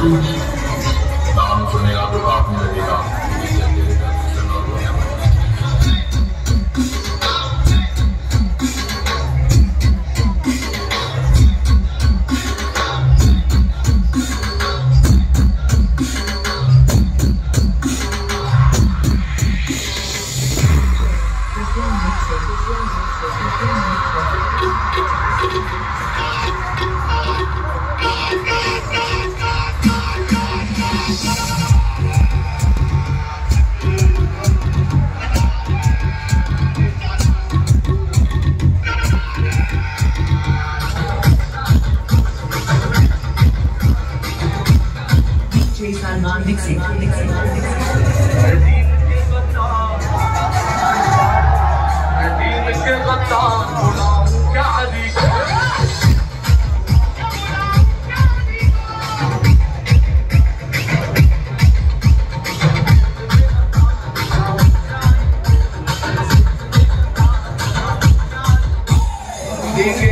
Música Salman mixing, mixing, mixing. देंगे।